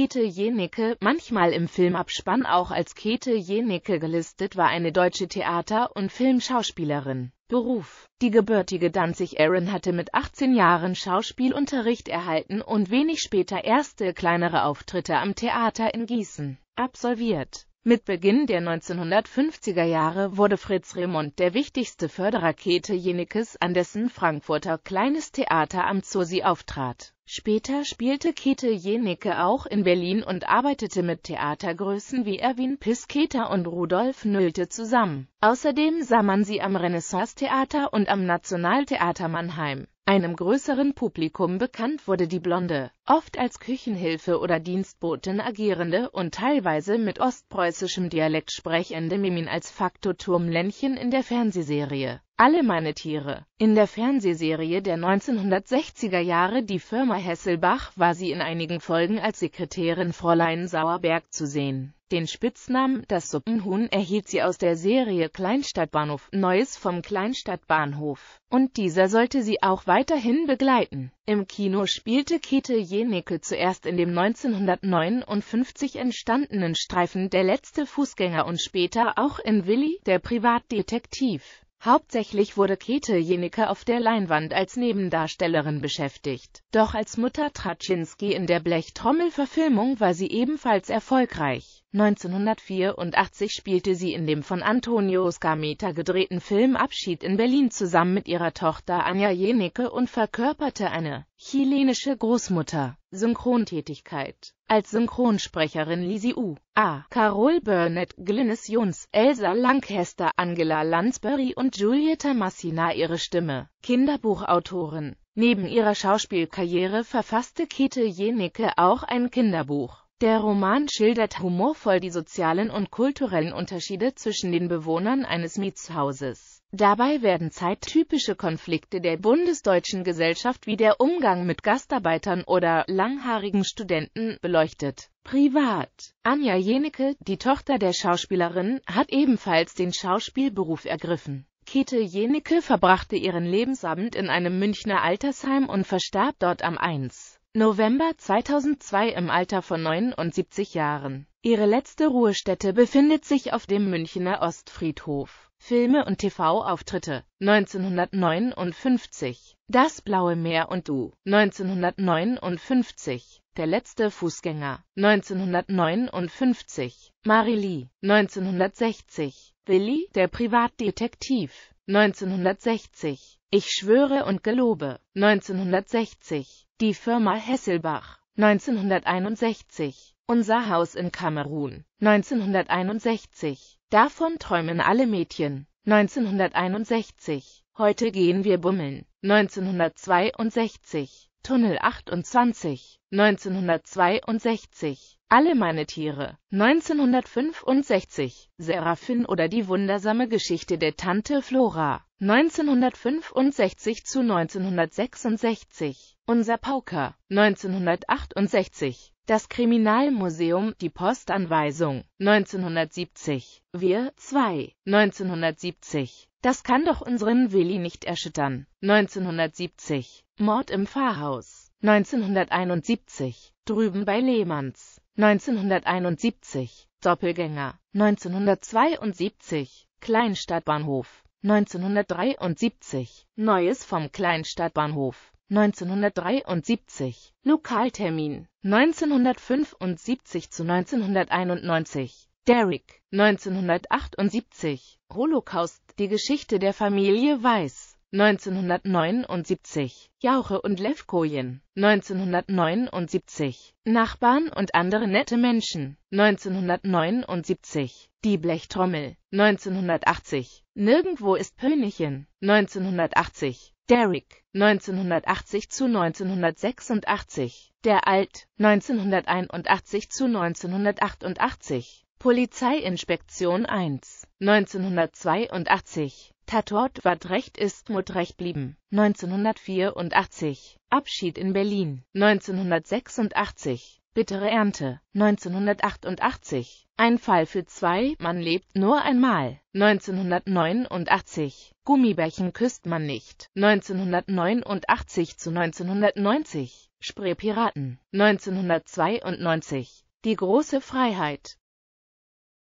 Käthe Jenicke, manchmal im Filmabspann auch als Käthe Jenicke gelistet, war eine deutsche Theater- und Filmschauspielerin. Beruf. Die gebürtige Danzig-Erin hatte mit 18 Jahren Schauspielunterricht erhalten und wenig später erste kleinere Auftritte am Theater in Gießen. Absolviert mit Beginn der 1950er Jahre wurde Fritz Remond der wichtigste Förderer Käthe Jenickes, an dessen Frankfurter Kleines Theater am Zoo auftrat. Später spielte Käthe Jenicke auch in Berlin und arbeitete mit Theatergrößen wie Erwin Pisketer und Rudolf Nölte zusammen. Außerdem sah man sie am Renaissance-Theater und am Nationaltheater Mannheim einem größeren Publikum bekannt wurde. Die blonde, oft als Küchenhilfe oder Dienstbotin agierende und teilweise mit ostpreußischem Dialekt sprechende Mimin als Faktoturm-Lännchen in der Fernsehserie Alle meine Tiere. In der Fernsehserie der 1960er Jahre Die Firma Hesselbach war sie in einigen Folgen als Sekretärin Fräulein Sauerberg zu sehen den Spitznamen Das Suppenhuhn erhielt sie aus der Serie Kleinstadtbahnhof Neues vom Kleinstadtbahnhof, und dieser sollte sie auch weiterhin begleiten. Im Kino spielte Käthe Jenicke zuerst in dem 1959 entstandenen Streifen Der letzte Fußgänger und später auch in Willi, der Privatdetektiv. Hauptsächlich wurde Käthe Jenicke auf der Leinwand als Nebendarstellerin beschäftigt. Doch als Mutter Traczynski in der Blechtrommel-Verfilmung war sie ebenfalls erfolgreich 1984 spielte sie in dem von Antonio Scameta gedrehten Film Abschied in Berlin zusammen mit ihrer Tochter Anja Jenicke und verkörperte eine chilenische Großmutter. Synchrontätigkeit Als Synchronsprecherin Lizzie U. A. Carol Burnett, Glynis Jones, Elsa Lancaster, Angela Lansbury und Giulietta Massina ihre Stimme. Kinderbuchautorin Neben ihrer Schauspielkarriere verfasste Käthe Jenicke auch ein Kinderbuch der Roman schildert humorvoll die sozialen und kulturellen Unterschiede zwischen den Bewohnern eines Mietshauses. Dabei werden zeittypische Konflikte der bundesdeutschen Gesellschaft wie der Umgang mit Gastarbeitern oder langhaarigen Studenten beleuchtet. Privat Anja Jenicke, die Tochter der Schauspielerin, hat ebenfalls den Schauspielberuf ergriffen. Käthe Jenicke verbrachte ihren Lebensabend in einem Münchner Altersheim und verstarb dort am 1. November 2002 im Alter von 79 Jahren. Ihre letzte Ruhestätte befindet sich auf dem Münchener Ostfriedhof. Filme und TV-Auftritte 1959 Das blaue Meer und du. 1959 Der letzte Fußgänger. 1959 Marilie 1960 Willi, der Privatdetektiv 1960 Ich schwöre und gelobe. 1960 die Firma Hesselbach. 1961 Unser Haus in Kamerun. 1961 Davon träumen alle Mädchen. 1961 Heute gehen wir bummeln. 1962 Tunnel 28 1962 Alle meine Tiere 1965 Seraphin oder die wundersame Geschichte der Tante Flora 1965 zu 1966 Unser Pauker 1968 Das Kriminalmuseum Die Postanweisung 1970 Wir 2 1970 Das kann doch unseren Willi nicht erschüttern. 1970 Mord im Pfarrhaus 1971 Drüben bei Lehmanns 1971 Doppelgänger 1972 Kleinstadtbahnhof 1973. Neues vom Kleinstadtbahnhof. 1973 Lokaltermin. 1975 zu 1991 Derrick. 1978 Holocaust. Die Geschichte der Familie Weiß. 1979 Jauche und Levkojen 1979 Nachbarn und andere nette Menschen. 1979 Die Blechtrommel. 1980 Nirgendwo ist Pönichen 1980 Derrick. 1980 zu 1986 Der Alt. 1981 zu 1988 Polizeiinspektion 1 1982 Tatort Wat Recht ist Mut Recht blieben. 1984 Abschied in Berlin. 1986 Bittere Ernte 1988 Ein Fall für zwei, man lebt nur einmal. 1989 Gummibärchen küsst man nicht. 1989 zu 1990 Spreepiraten 1992 Die große Freiheit